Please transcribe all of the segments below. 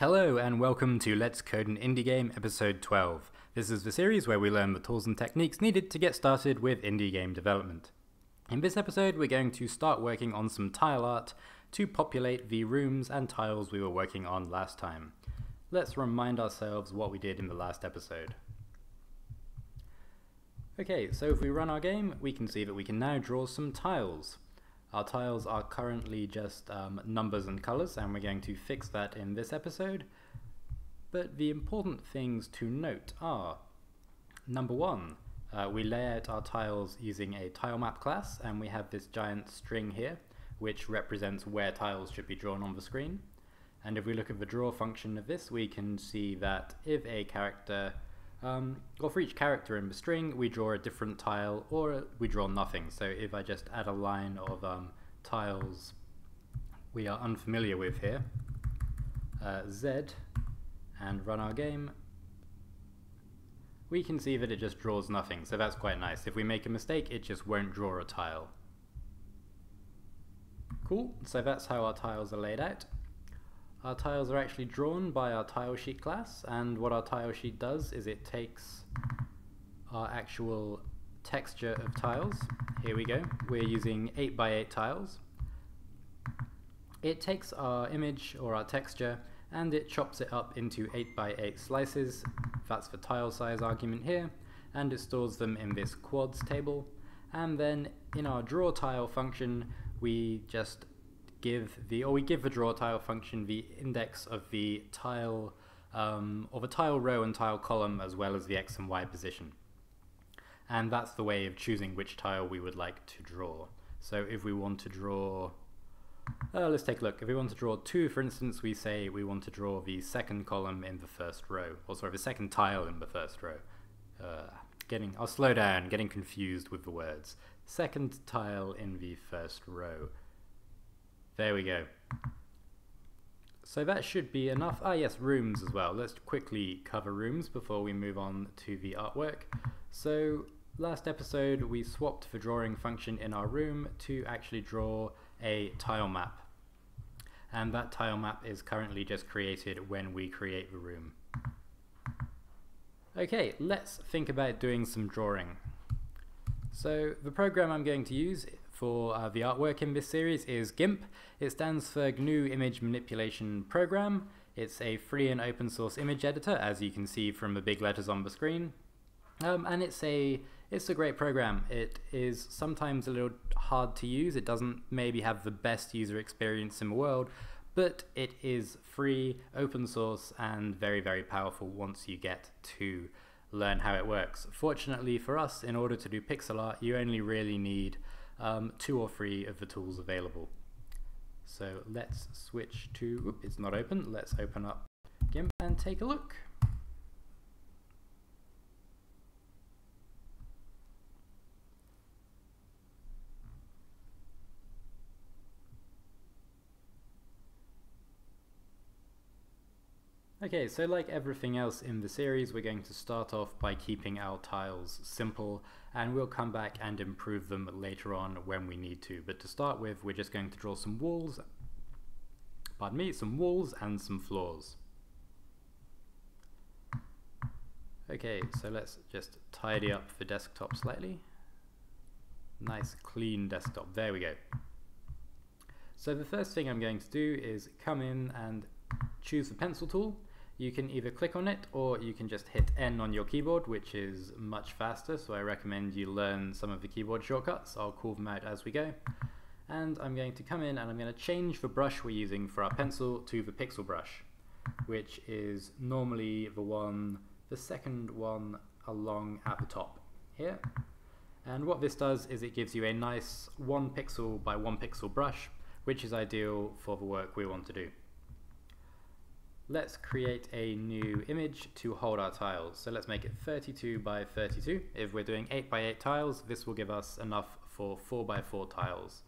Hello and welcome to Let's Code an Indie Game episode 12. This is the series where we learn the tools and techniques needed to get started with indie game development. In this episode we're going to start working on some tile art to populate the rooms and tiles we were working on last time. Let's remind ourselves what we did in the last episode. Okay, so if we run our game, we can see that we can now draw some tiles. Our tiles are currently just um, numbers and colors, and we're going to fix that in this episode. But the important things to note are, number one, uh, we lay out our tiles using a tile map class, and we have this giant string here, which represents where tiles should be drawn on the screen. And if we look at the draw function of this, we can see that if a character um, or for each character in the string, we draw a different tile or we draw nothing. So if I just add a line of um, tiles we are unfamiliar with here, uh, Z, and run our game, we can see that it just draws nothing, so that's quite nice. If we make a mistake, it just won't draw a tile. Cool, so that's how our tiles are laid out. Our tiles are actually drawn by our tile sheet class and what our tile sheet does is it takes our actual texture of tiles. Here we go. We're using 8x8 tiles. It takes our image or our texture and it chops it up into 8x8 slices. That's the tile size argument here. And it stores them in this quads table. And then in our draw tile function, we just give the, or we give the draw tile function the index of the tile, um, or tile row and tile column as well as the x and y position. And that's the way of choosing which tile we would like to draw. So if we want to draw, uh, let's take a look. If we want to draw two, for instance, we say we want to draw the second column in the first row, or sorry, the second tile in the first row. Uh, getting, I'll slow down, getting confused with the words. Second tile in the first row. There we go. So that should be enough. Ah yes, rooms as well. Let's quickly cover rooms before we move on to the artwork. So last episode we swapped the drawing function in our room to actually draw a tile map. And that tile map is currently just created when we create the room. Okay, let's think about doing some drawing. So the program I'm going to use for uh, the artwork in this series is GIMP. It stands for GNU Image Manipulation Program. It's a free and open source image editor, as you can see from the big letters on the screen. Um, and it's a it's a great program. It is sometimes a little hard to use. It doesn't maybe have the best user experience in the world, but it is free, open source, and very, very powerful once you get to learn how it works. Fortunately for us, in order to do pixel art, you only really need um, two or three of the tools available. So let's switch to, it's not open, let's open up GIMP and take a look. Okay, so like everything else in the series, we're going to start off by keeping our tiles simple, and we'll come back and improve them later on when we need to. But to start with, we're just going to draw some walls, pardon me, some walls and some floors. Okay, so let's just tidy up the desktop slightly. Nice clean desktop, there we go. So the first thing I'm going to do is come in and choose the pencil tool you can either click on it or you can just hit N on your keyboard, which is much faster. So I recommend you learn some of the keyboard shortcuts. I'll call them out as we go. And I'm going to come in and I'm going to change the brush we're using for our pencil to the pixel brush, which is normally the one, the second one along at the top here. And what this does is it gives you a nice one pixel by one pixel brush, which is ideal for the work we want to do. Let's create a new image to hold our tiles. So let's make it 32 by 32. If we're doing 8 by 8 tiles, this will give us enough for 4 by 4 tiles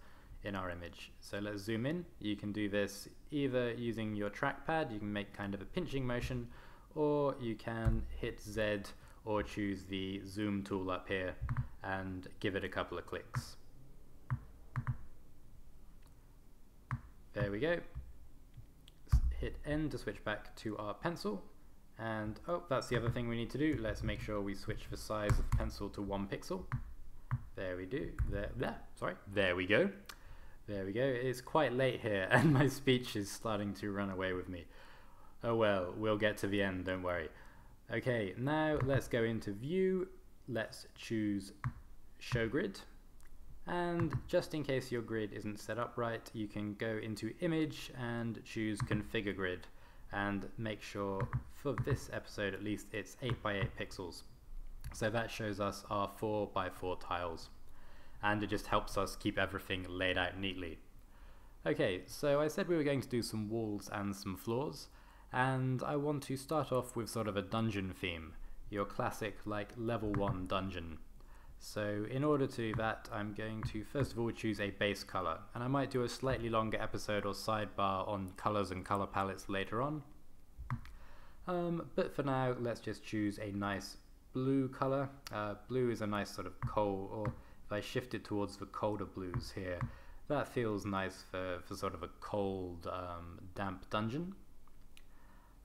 in our image. So let's zoom in. You can do this either using your trackpad, you can make kind of a pinching motion, or you can hit Z or choose the zoom tool up here and give it a couple of clicks. There we go hit N to switch back to our pencil. And oh, that's the other thing we need to do. Let's make sure we switch the size of the pencil to one pixel. There we do. There, there, sorry. There we go. There we go. It's quite late here and my speech is starting to run away with me. Oh well, we'll get to the end, don't worry. Okay, now let's go into view. Let's choose show grid. And just in case your grid isn't set up right, you can go into image and choose configure grid and make sure for this episode at least it's 8 by 8 pixels. So that shows us our 4 by 4 tiles and it just helps us keep everything laid out neatly. Okay, so I said we were going to do some walls and some floors and I want to start off with sort of a dungeon theme, your classic like level 1 dungeon. So in order to do that, I'm going to first of all choose a base color, and I might do a slightly longer episode or sidebar on colors and color palettes later on. Um, but for now, let's just choose a nice blue color. Uh, blue is a nice sort of coal, or if I shift it towards the colder blues here, that feels nice for, for sort of a cold, um, damp dungeon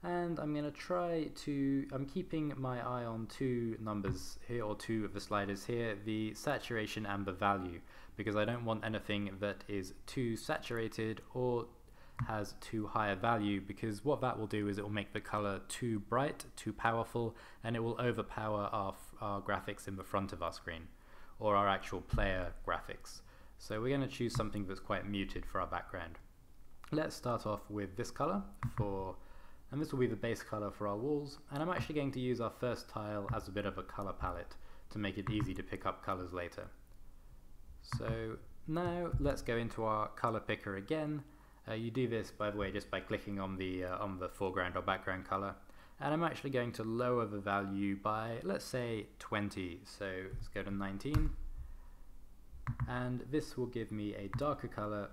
and I'm going to try to, I'm keeping my eye on two numbers here, or two of the sliders here, the saturation and the value, because I don't want anything that is too saturated or has too high a value, because what that will do is it will make the color too bright, too powerful, and it will overpower our, our graphics in the front of our screen, or our actual player graphics. So we're going to choose something that's quite muted for our background. Let's start off with this color for and this will be the base color for our walls and I'm actually going to use our first tile as a bit of a color palette to make it easy to pick up colors later. So now let's go into our color picker again. Uh, you do this by the way just by clicking on the uh, on the foreground or background color and I'm actually going to lower the value by let's say 20 so let's go to 19 and this will give me a darker color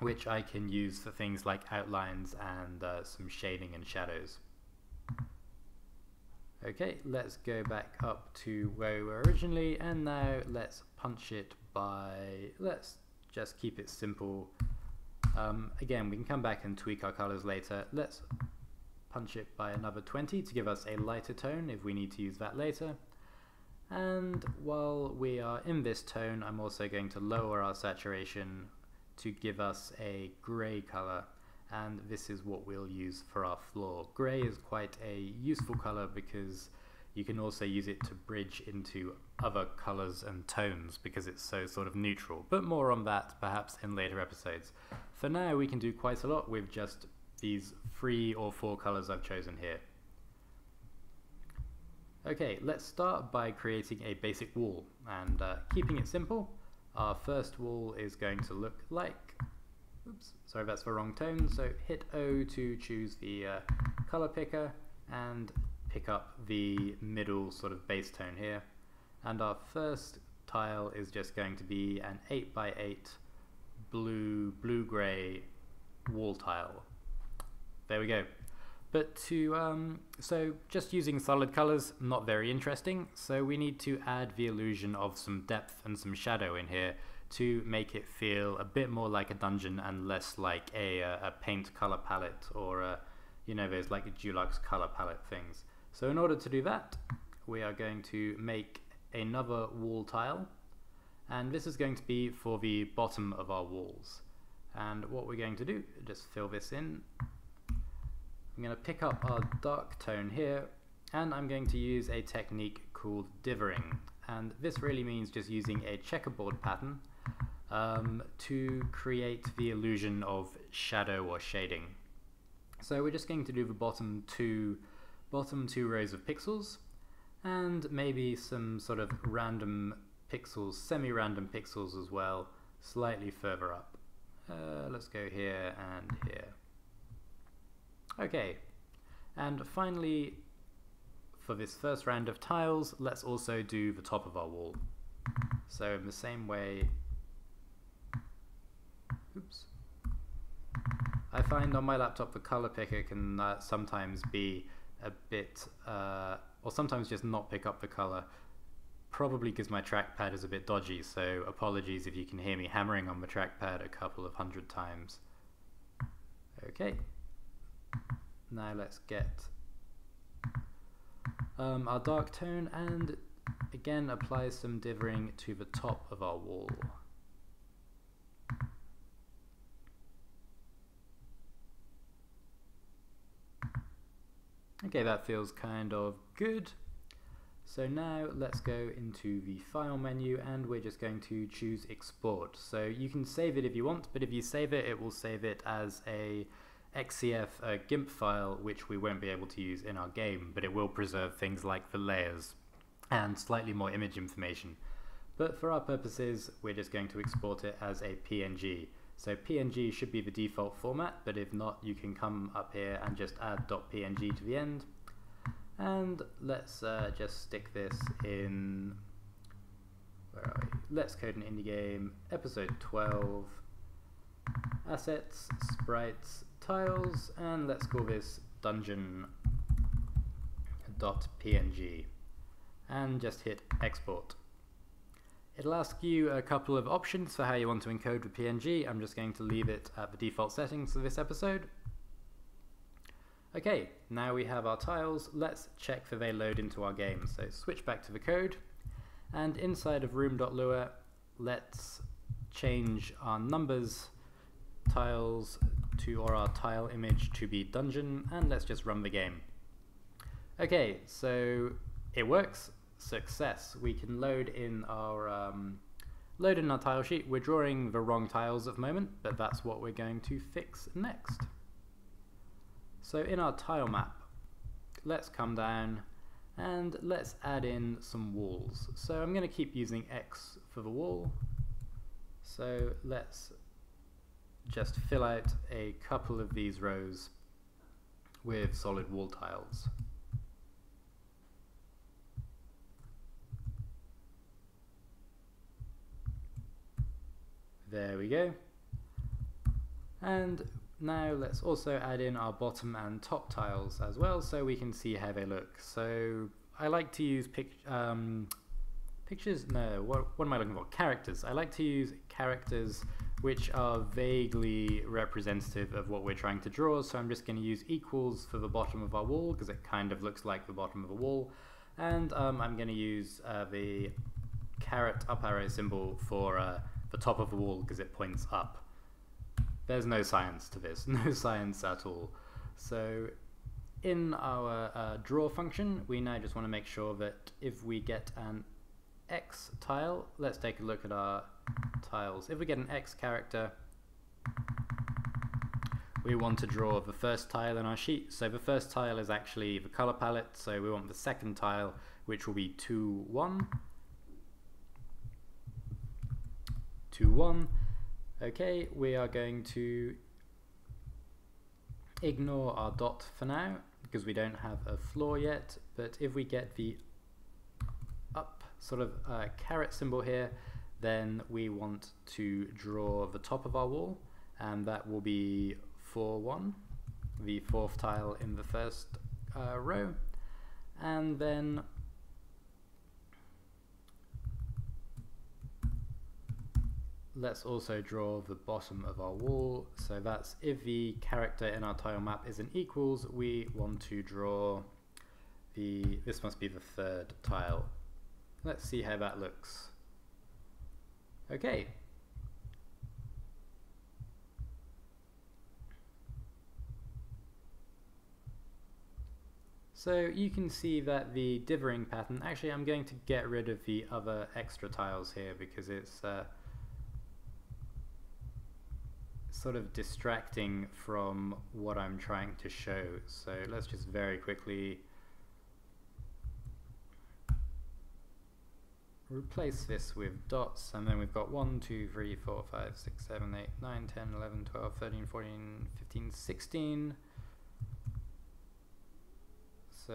which I can use for things like outlines and uh, some shading and shadows. Okay, let's go back up to where we were originally and now let's punch it by, let's just keep it simple. Um, again, we can come back and tweak our colors later. Let's punch it by another 20 to give us a lighter tone if we need to use that later. And while we are in this tone, I'm also going to lower our saturation to give us a grey colour and this is what we'll use for our floor. Grey is quite a useful colour because you can also use it to bridge into other colours and tones because it's so sort of neutral, but more on that perhaps in later episodes. For now we can do quite a lot with just these three or four colours I've chosen here. Okay, let's start by creating a basic wall and uh, keeping it simple our first wall is going to look like, oops, sorry that's the wrong tone, so hit O to choose the uh, color picker and pick up the middle sort of base tone here. And our first tile is just going to be an 8 by 8 blue, blue-gray wall tile. There we go. But to, um, so just using solid colors, not very interesting. So we need to add the illusion of some depth and some shadow in here to make it feel a bit more like a dungeon and less like a, a paint color palette or a, you know, there's like Dulux color palette things. So in order to do that, we are going to make another wall tile and this is going to be for the bottom of our walls. And what we're going to do, just fill this in I'm going to pick up our dark tone here and I'm going to use a technique called dithering and this really means just using a checkerboard pattern um, to create the illusion of shadow or shading. So we're just going to do the bottom two bottom two rows of pixels and maybe some sort of random pixels, semi-random pixels as well, slightly further up. Uh, let's go here and here. Okay, and finally, for this first round of tiles, let's also do the top of our wall. So in the same way, oops, I find on my laptop the color picker can uh, sometimes be a bit, uh, or sometimes just not pick up the color, probably because my trackpad is a bit dodgy, so apologies if you can hear me hammering on the trackpad a couple of hundred times. Okay. Now let's get um, our dark tone and again apply some dithering to the top of our wall. Okay, that feels kind of good. So now let's go into the file menu and we're just going to choose export. So you can save it if you want, but if you save it, it will save it as a XCF a GIMP file, which we won't be able to use in our game, but it will preserve things like the layers and slightly more image information. But for our purposes, we're just going to export it as a PNG. So PNG should be the default format, but if not, you can come up here and just add .png to the end. And let's uh, just stick this in, where are we? Let's Code an Indie Game, episode 12, assets, sprites, tiles, and let's call this dungeon.png. And just hit export. It'll ask you a couple of options for how you want to encode with PNG. I'm just going to leave it at the default settings for this episode. Okay, now we have our tiles. Let's check for they load into our game. So switch back to the code, and inside of room.lua, let's change our numbers tiles to, or our tile image to be dungeon, and let's just run the game. Okay, so it works success. We can load in our um, load in our tile sheet. We're drawing the wrong tiles at the moment, but that's what we're going to fix next. So in our tile map, let's come down and let's add in some walls. So I'm going to keep using X for the wall. So let's just fill out a couple of these rows with solid wall tiles. There we go. And now let's also add in our bottom and top tiles as well so we can see how they look. So I like to use pic um, pictures, no, what, what am I looking for? Characters. I like to use characters which are vaguely representative of what we're trying to draw. So I'm just going to use equals for the bottom of our wall because it kind of looks like the bottom of a wall. And um, I'm going to use uh, the caret up arrow symbol for uh, the top of the wall because it points up. There's no science to this, no science at all. So in our uh, draw function, we now just want to make sure that if we get an X tile, let's take a look at our tiles. If we get an X character, we want to draw the first tile in our sheet. So the first tile is actually the color palette, so we want the second tile, which will be 2, 1. 2, 1. Okay, we are going to ignore our dot for now, because we don't have a floor yet, but if we get the up sort of uh, caret symbol here, then we want to draw the top of our wall, and that will be 4, 1, the fourth tile in the first uh, row, and then let's also draw the bottom of our wall. So that's if the character in our tile map is an equals, we want to draw the, this must be the third tile. Let's see how that looks. Okay. So you can see that the dithering pattern, actually I'm going to get rid of the other extra tiles here because it's uh, sort of distracting from what I'm trying to show. So let's just very quickly replace this with dots and then we've got 1, 2, 3, 4, 5, 6, 7, 8, 9, 10, 11, 12, 13, 14, 15, 16. So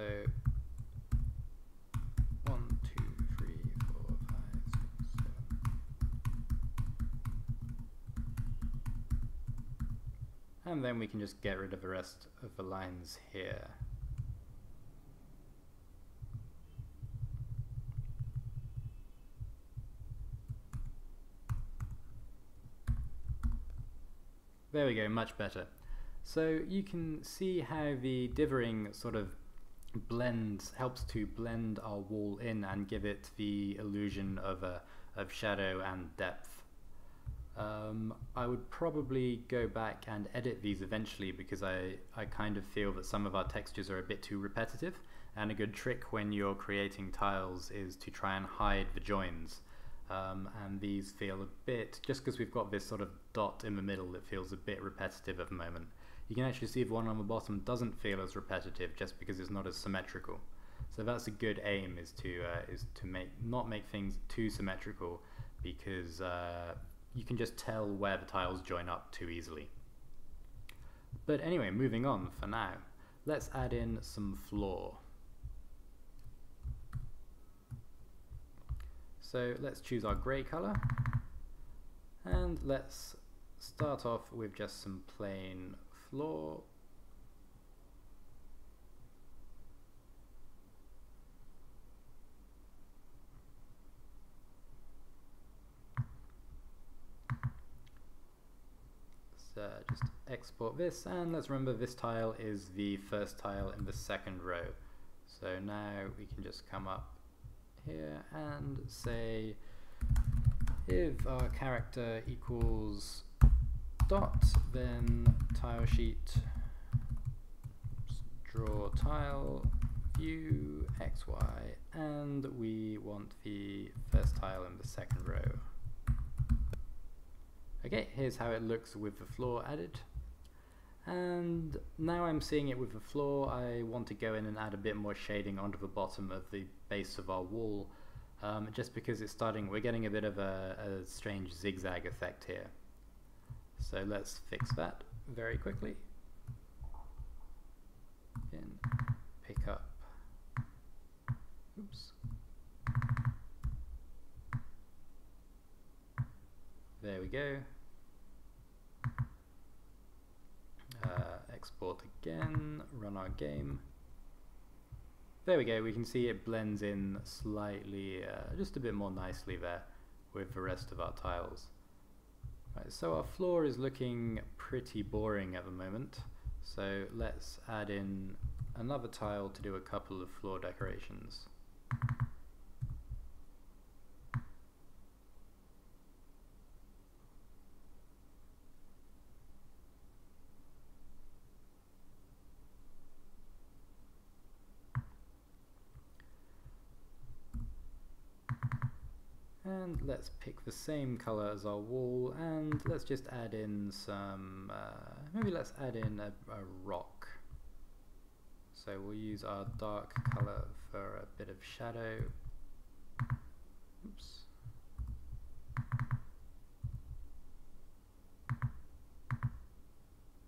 1, 2, And then we can just get rid of the rest of the lines here. There we go, much better. So you can see how the dithering sort of blends, helps to blend our wall in and give it the illusion of, a, of shadow and depth. Um, I would probably go back and edit these eventually because I, I kind of feel that some of our textures are a bit too repetitive and a good trick when you're creating tiles is to try and hide the joins. Um, and these feel a bit, just because we've got this sort of dot in the middle that feels a bit repetitive at the moment you can actually see the one on the bottom doesn't feel as repetitive just because it's not as symmetrical. So that's a good aim is to uh, is to make not make things too symmetrical because uh, you can just tell where the tiles join up too easily. But anyway, moving on for now, let's add in some floor. So let's choose our grey colour. And let's start off with just some plain floor. So just export this and let's remember this tile is the first tile in the second row. So now we can just come up here and say if our character equals dot, then tile sheet, draw tile, view xy, and we want the first tile in the second row. Okay, here's how it looks with the floor added. And now I'm seeing it with the floor, I want to go in and add a bit more shading onto the bottom of the base of our wall, um, just because it's starting, we're getting a bit of a, a strange zigzag effect here. So let's fix that very quickly. And pick up. Oops. There we go. Uh, export again, run our game. There we go, we can see it blends in slightly, uh, just a bit more nicely there with the rest of our tiles. Right, so our floor is looking pretty boring at the moment. So let's add in another tile to do a couple of floor decorations. And let's pick the same color as our wall and let's just add in some uh, maybe let's add in a, a, rock. So we'll use our dark color for a bit of shadow. Oops.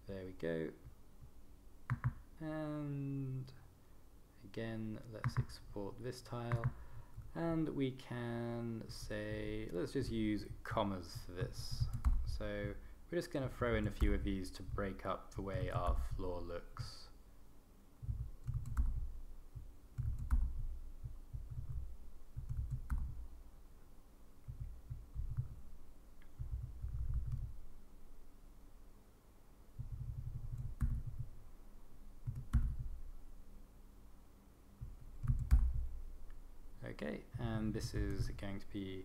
There we go. And again let's export this tile and we can say, let's just use commas for this. So we're just going to throw in a few of these to break up the way our floor looks. Okay, and this is going to be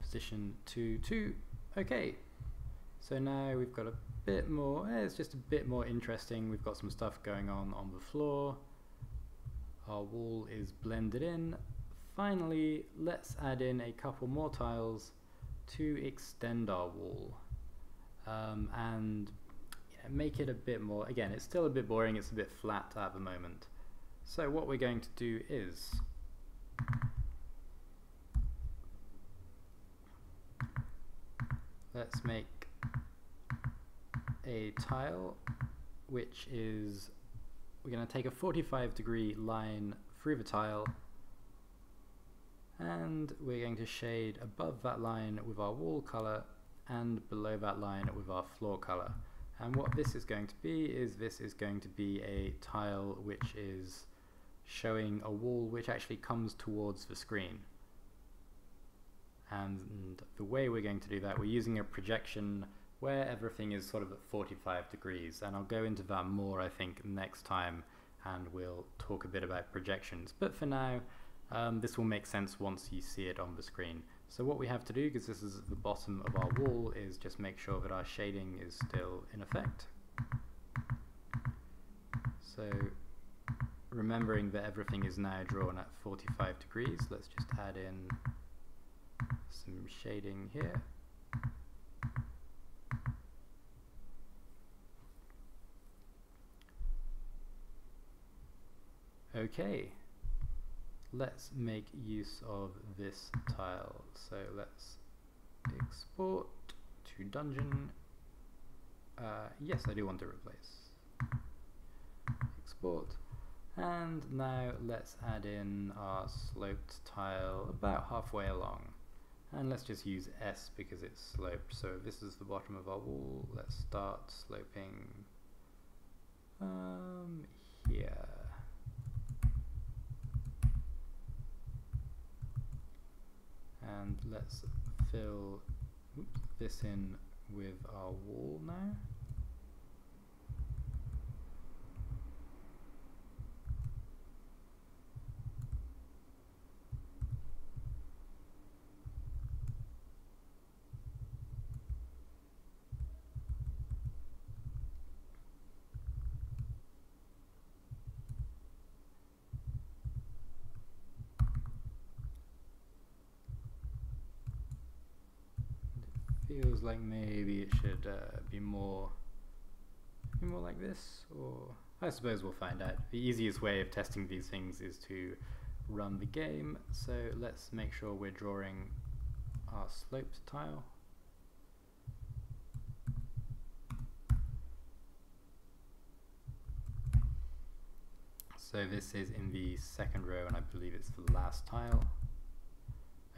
position 2, 2. Okay, so now we've got a bit more, eh, it's just a bit more interesting. We've got some stuff going on on the floor. Our wall is blended in. Finally, let's add in a couple more tiles to extend our wall. Um, and make it a bit more, again, it's still a bit boring, it's a bit flat at the moment. So what we're going to do is let's make a tile which is we're going to take a 45 degree line through the tile. And we're going to shade above that line with our wall color and below that line with our floor color. And what this is going to be is this is going to be a tile which is showing a wall which actually comes towards the screen and the way we're going to do that, we're using a projection where everything is sort of at 45 degrees and I'll go into that more I think next time and we'll talk a bit about projections but for now um, this will make sense once you see it on the screen. So what we have to do, because this is the bottom of our wall, is just make sure that our shading is still in effect. So remembering that everything is now drawn at 45 degrees, let's just add in some shading here. Okay, let's make use of this tile. So let's export to dungeon. Uh, yes, I do want to replace. Export. And now let's add in our sloped tile about halfway along. And let's just use S because it's sloped. So this is the bottom of our wall. Let's start sloping um, here. and let's fill oops, this in with our wall now. feels like maybe it should uh, be more be more like this or? I suppose we'll find out. The easiest way of testing these things is to run the game. So let's make sure we're drawing our sloped tile. So this is in the second row and I believe it's the last tile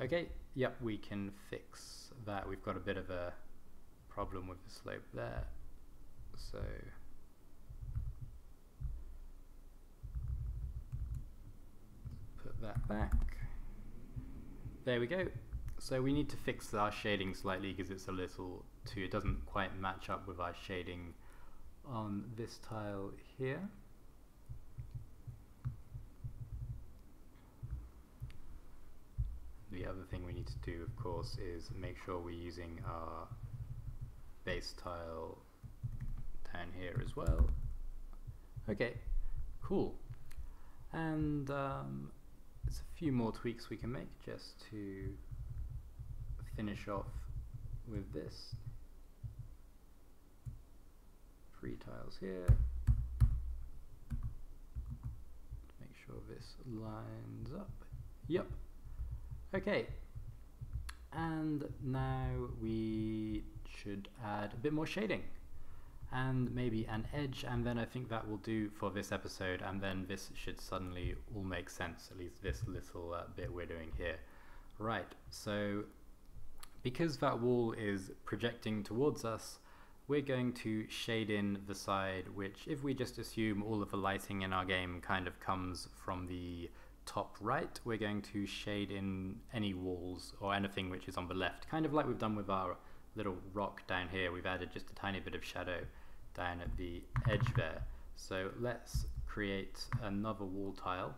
okay yep we can fix that. We've got a bit of a problem with the slope there so. Put that back. There we go. So we need to fix our shading slightly because it's a little too it doesn't quite match up with our shading on this tile here the other thing we need to do of course is make sure we're using our base tile down here as well. Okay cool. And um, there's a few more tweaks we can make just to finish off with this. Three tiles here. Make sure this lines up. Yep Okay, and now we should add a bit more shading and maybe an edge and then I think that will do for this episode and then this should suddenly all make sense, at least this little uh, bit we're doing here. Right, so because that wall is projecting towards us, we're going to shade in the side which if we just assume all of the lighting in our game kind of comes from the top right, we're going to shade in any walls or anything which is on the left, kind of like we've done with our little rock down here. We've added just a tiny bit of shadow down at the edge there. So let's create another wall tile.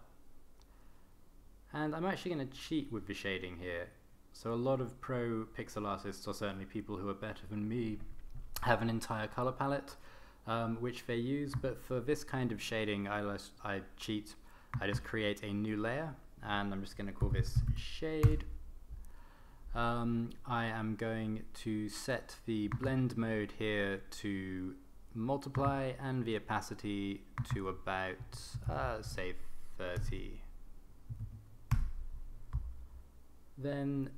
And I'm actually going to cheat with the shading here. So a lot of pro pixel artists, or certainly people who are better than me, have an entire color palette um, which they use, but for this kind of shading I, I cheat I just create a new layer and I'm just going to call this shade. Um, I am going to set the blend mode here to multiply and the opacity to about, uh, say, 30. Then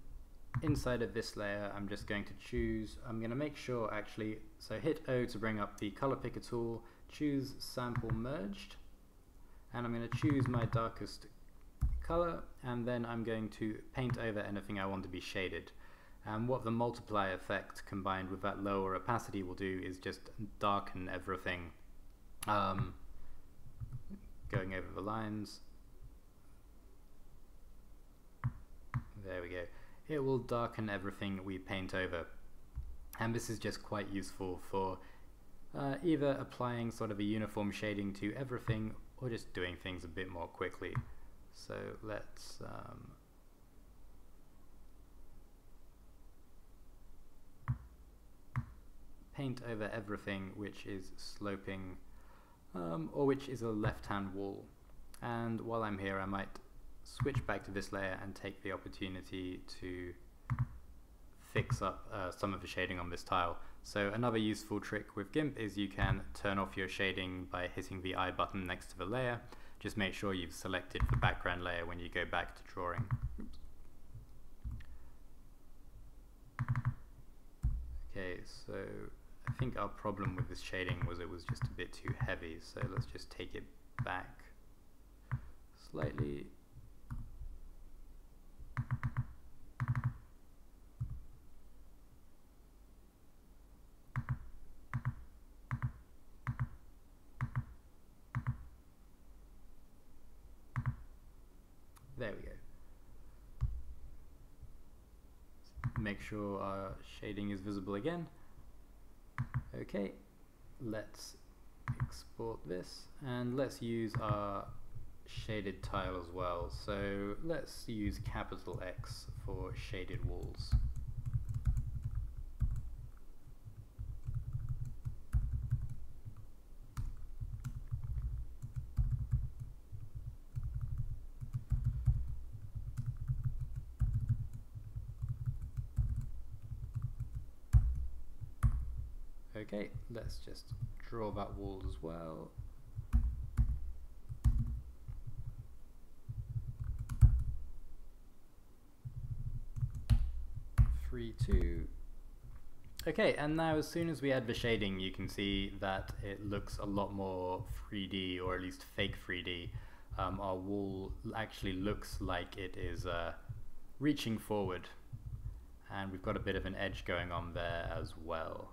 inside of this layer I'm just going to choose, I'm going to make sure actually, so hit O to bring up the color picker tool, choose sample merged and I'm going to choose my darkest color and then I'm going to paint over anything I want to be shaded. And what the multiply effect combined with that lower opacity will do is just darken everything. Um, going over the lines. There we go. It will darken everything we paint over. And this is just quite useful for uh, either applying sort of a uniform shading to everything or just doing things a bit more quickly. So let's um, paint over everything which is sloping um, or which is a left-hand wall. And while I'm here I might switch back to this layer and take the opportunity to fix up uh, some of the shading on this tile. So another useful trick with GIMP is you can turn off your shading by hitting the eye button next to the layer. Just make sure you've selected the background layer when you go back to drawing. Okay, so I think our problem with this shading was it was just a bit too heavy, so let's just take it back slightly. There we go. Make sure our shading is visible again. Okay, let's export this and let's use our shaded tile as well. So let's use capital X for shaded walls. Okay, let's just draw that wall as well. Three, two. Okay, and now as soon as we add the shading, you can see that it looks a lot more 3D, or at least fake 3D. Um, our wall actually looks like it is uh, reaching forward, and we've got a bit of an edge going on there as well.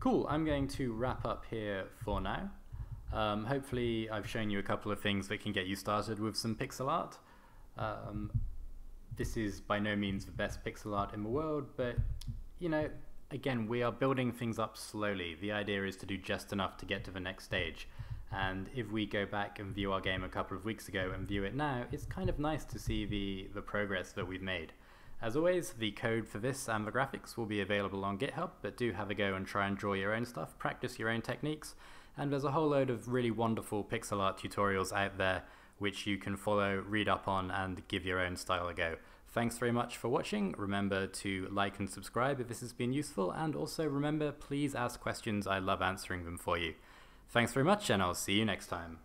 Cool, I'm going to wrap up here for now. Um, hopefully I've shown you a couple of things that can get you started with some pixel art. Um, this is by no means the best pixel art in the world, but you know, again, we are building things up slowly. The idea is to do just enough to get to the next stage. And if we go back and view our game a couple of weeks ago and view it now, it's kind of nice to see the, the progress that we've made. As always, the code for this and the graphics will be available on GitHub, but do have a go and try and draw your own stuff, practice your own techniques, and there's a whole load of really wonderful pixel art tutorials out there which you can follow, read up on, and give your own style a go. Thanks very much for watching. Remember to like and subscribe if this has been useful, and also remember, please ask questions. I love answering them for you. Thanks very much, and I'll see you next time.